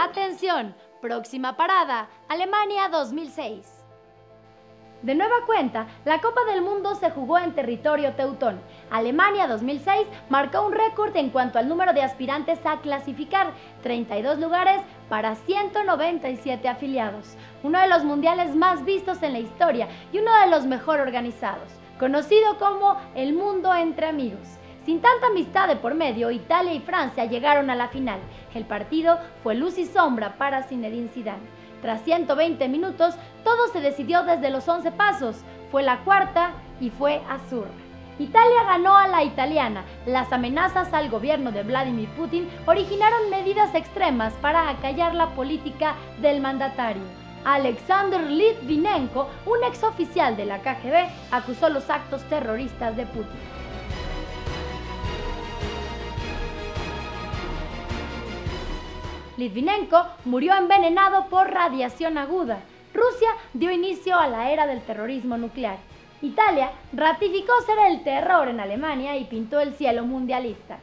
Atención, próxima parada, Alemania 2006. De nueva cuenta, la Copa del Mundo se jugó en territorio teutón. Alemania 2006 marcó un récord en cuanto al número de aspirantes a clasificar, 32 lugares para 197 afiliados. Uno de los mundiales más vistos en la historia y uno de los mejor organizados, conocido como el mundo entre amigos. Sin tanta amistad de por medio, Italia y Francia llegaron a la final. El partido fue luz y sombra para Zinedine Zidane. Tras 120 minutos, todo se decidió desde los 11 pasos. Fue la cuarta y fue azul. Italia ganó a la italiana. Las amenazas al gobierno de Vladimir Putin originaron medidas extremas para acallar la política del mandatario. Alexander Litvinenko, un exoficial de la KGB, acusó los actos terroristas de Putin. Litvinenko murió envenenado por radiación aguda. Rusia dio inicio a la era del terrorismo nuclear. Italia ratificó ser el terror en Alemania y pintó el cielo mundialista.